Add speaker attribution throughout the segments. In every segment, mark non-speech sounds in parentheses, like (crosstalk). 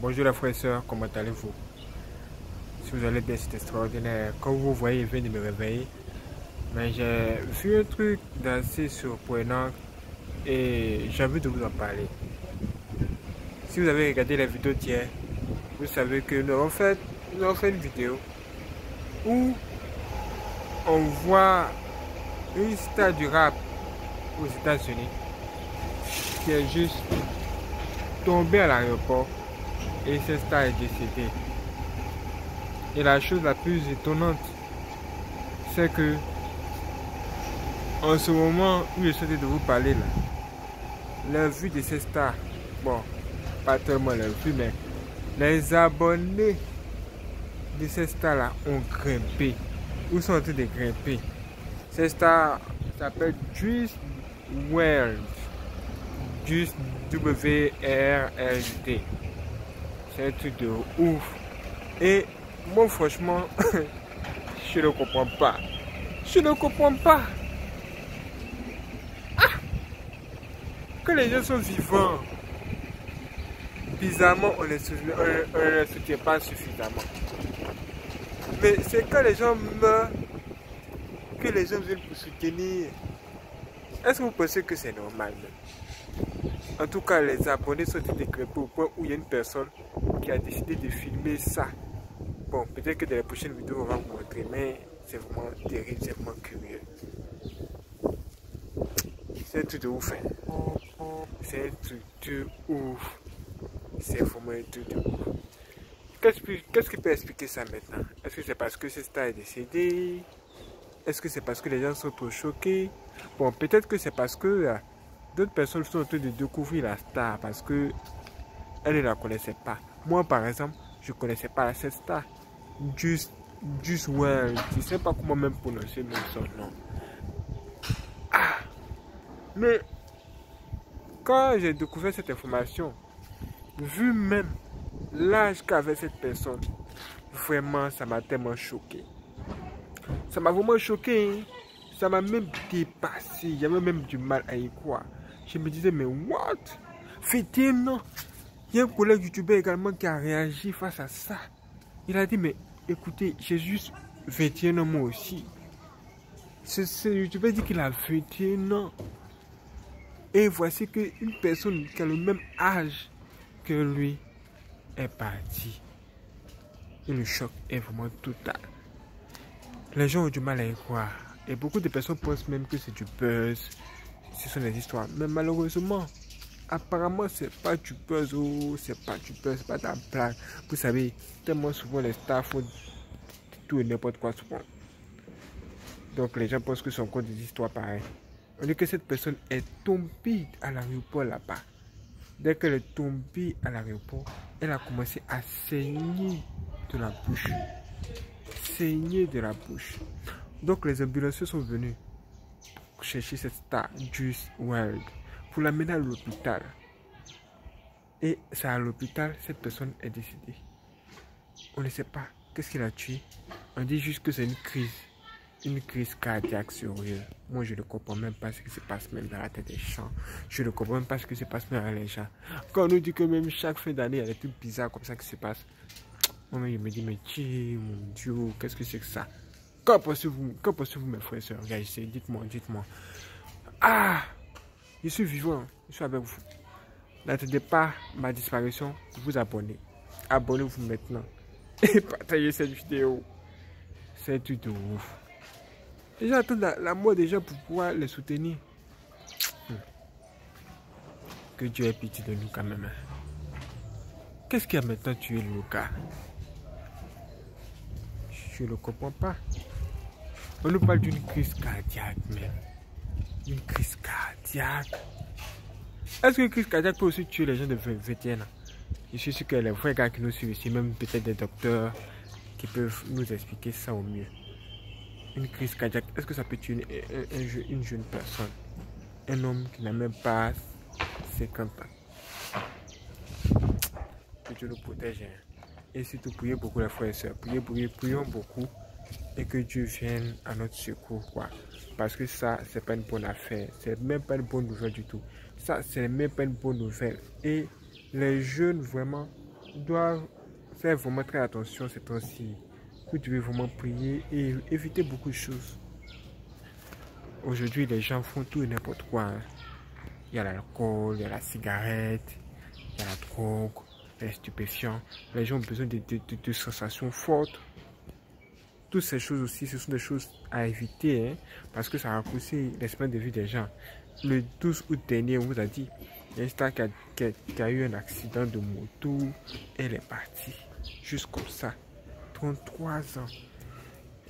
Speaker 1: Bonjour les frères et sœurs, comment allez-vous? Si vous allez bien, c'est extraordinaire. Comme vous voyez, je viens de me réveiller. Mais j'ai vu un truc d'assez surprenant et j'ai envie de vous en parler. Si vous avez regardé la vidéo d'hier, vous savez que nous avons fait, nous avons fait une vidéo où on voit une star du rap aux États-Unis qui est juste tombée à l'aéroport et cette star est décédée. Et la chose la plus étonnante, c'est que en ce moment où je souhaitais de vous parler là, la vue de ces stars, bon, pas tellement la vue, mais les abonnés de ces stars là ont grimpé. Où sont en train de grimper? Ces stars s'appellent Just World. Just W-R-L-D. Un truc de ouf. Et moi, franchement, (laughs) je ne comprends pas. Je ne comprends pas. Ah! Que les gens sont vivants. Bizarrement, on ne les soutient pas suffisamment. Mais c'est quand les gens meurent que les gens viennent pour soutenir. Est-ce que vous pensez que c'est normal? En tout cas, les abonnés sont décrépés au point où il y a une personne qui a décidé de filmer ça. Bon, peut-être que dans les prochaines vidéos, on va vous montrer, mais c'est vraiment terrible, c'est vraiment curieux. C'est un truc de ouf. Hein. C'est un truc de ouf. C'est vraiment un truc de ouf. Qu'est-ce qui peut expliquer ça maintenant? Est-ce que c'est parce que ce star est décédé Est-ce que c'est parce que les gens sont trop choqués? Bon, peut-être que c'est parce que euh, d'autres personnes sont en train de découvrir la star parce que ne la connaissaient pas. Moi, par exemple, je ne connaissais pas cette star. Just, just well. Je ne sais pas comment même prononcer même son nom. Ah Mais quand j'ai découvert cette information, vu même l'âge qu'avait cette personne, vraiment, ça m'a tellement choqué. Ça m'a vraiment choqué. Hein. Ça m'a même dépassé. J'avais même du mal à y croire. Je me disais, mais what? Fêté, non Il y a un collègue youtubeur également qui a réagi face à ça. Il a dit, mais écoutez, juste 21 ans moi aussi. Ce, youtubeur dit qu'il a 21 ans. Et voici qu'une personne qui a le même âge que lui est partie. Le choc est vraiment total. Les gens ont du mal à y croire. Et beaucoup de personnes pensent même que c'est du buzz. Ce sont des histoires. Mais malheureusement, apparemment, c'est pas du buzz. Oh, c'est pas du buzz, c'est pas d'un blague. Vous savez, tellement souvent les stars font tout et n'importe quoi souvent. Donc les gens pensent que c'est encore des histoires pareilles. On dit que cette personne est tombée à l'aéroport là-bas. Dès qu'elle est tombée à l'aéroport, elle a commencé à saigner de la bouche. Saigner de la bouche. Donc les ambulanciers sont venus chercher cette star, Juice World, pour l'amener à l'hôpital. Et c'est à l'hôpital, cette personne est décédée. On ne sait pas qu'est-ce qui l'a tué. On dit juste que c'est une crise. Une crise cardiaque sérieuse. Moi, je ne comprends même pas ce qui se passe même dans la tête des gens. Je ne comprends même pas ce qui se passe même dans les gens. Quand on nous dit que même chaque fin d'année, il y a des trucs bizarres comme ça qui se passent. Moi, je me dis, mais Dieu, mon Dieu, qu'est-ce que c'est que ça? Qu'en pensez-vous, pensez-vous, mes frères et sœurs? Dites-moi, dites-moi. Ah, je suis vivant, je suis avec vous. N'attendez pas ma disparition vous abonnez. Abonnez-vous maintenant (laughs) et partagez cette vidéo. C'est tout de ouf. Les gens attendent la, mort des gens pour pouvoir les soutenir. Hmm. Que Dieu ait pitié de nous quand même. Hein. Qu'est-ce qui a maintenant tué Lucas Je ne comprends pas. On nous parle d'une crise cardiaque même. Une crise cardiaque. Est-ce qu'une crise cardiaque peut aussi tuer les gens de 21 ans? Je suis sûr que les vrais gars qui nous suivent ici, même peut-être des docteurs qui peuvent nous expliquer ça au mieux. Une crise cardiaque, est-ce que ça peut tuer une, jeune personne? Un homme qui n'a même pas 50 ans. Que Dieu nous protège. Hein. Et surtout, priez beaucoup les frères et sœurs. Priez, priez, prions beaucoup et que Dieu vienne à notre secours, quoi. Parce que ça, c'est pas une bonne affaire. C'est même pas une bonne nouvelle du tout. Ça, c'est même pas une bonne nouvelle. Et les jeunes, vraiment, doivent faire vraiment très attention ces temps-ci. Vous devez vraiment prier et éviter beaucoup de choses. Aujourd'hui, les gens font tout et n'importe quoi. Hein. Il y a l'alcool, il y a la cigarette, il y a la drogue, les stupéfiants. Les gens ont besoin de, sensations fortes. Toutes ces choses aussi, ce sont des choses à éviter hein, parce que ça raccourcit l'esprit de vie des gens. Le 12 août dernier, on vous a dit, il y a une star qui a, eu un accident de moto. Elle est partie. Juste comme ça. 33 ans.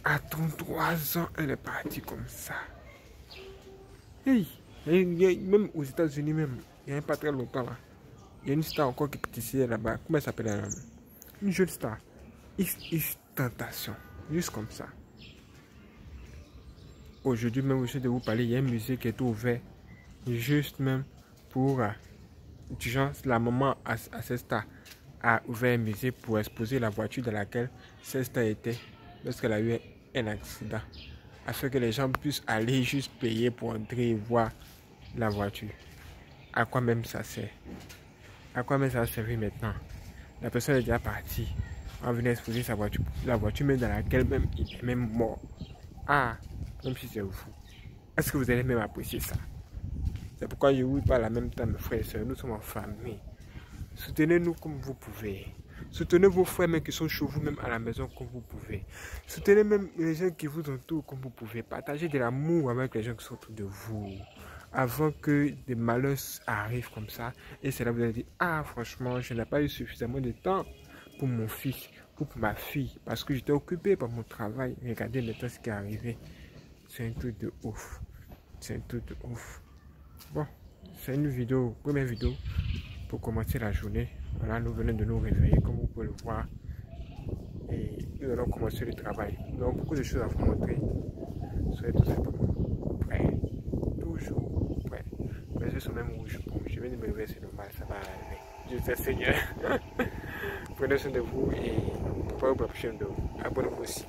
Speaker 1: À 33 ans, elle est partie comme ça. Hey, même aux États-Unis, même, il n'y a pas très longtemps là. Il y a une star encore qui est là-bas. Comment elle s'appelle Une jeune star. Is Tentation. Juste comme ça. Aujourd'hui même, je de vous parler, il y a un musée qui est ouvert. Juste même pour, euh, la maman à, à a ouvert un musée pour exposer la voiture dans laquelle Cesta était lorsqu'elle a eu un accident, afin que les gens puissent aller juste payer pour entrer et voir la voiture. À quoi même ça sert? À quoi même ça sert maintenant? La personne est déjà partie. Va venir exposer sa voiture, la voiture même dans laquelle même il est même mort. Ah, même si c'est vous. Est-ce que vous allez même apprécier ça? C'est pourquoi je vous parle en même temps, mes frères et sœurs. Nous sommes en famille. Soutenez-nous comme vous pouvez. Soutenez vos frères même qui sont chez vous, même à la maison, comme vous pouvez. Soutenez même les gens qui vous entourent comme vous pouvez. Partagez de l'amour avec les gens qui sont autour de vous. Avant que des malheurs arrivent comme ça. Et c'est là que vous allez dire, ah franchement, je n'ai pas eu suffisamment de temps pour mon fils ou pour ma fille. Parce que j'étais occupé par mon travail. Regardez maintenant ce qui est arrivé. C'est un truc de ouf. C'est un truc de ouf. Bon, c'est une vidéo, première vidéo pour commencer la journée. Voilà, nous venons de nous réveiller, comme vous pouvez le voir. Et nous allons commencer le travail. Nous avons beaucoup de choses à vous montrer. Soyez tout simplement prêts. Toujours prêts. Mes yeux sont même rouges. Bon, je de me réveiller, c'est normal, ça va arriver. Je sais, Seigneur. (laughs) Prenez de vous pour vidéo. Abonnez-vous aussi.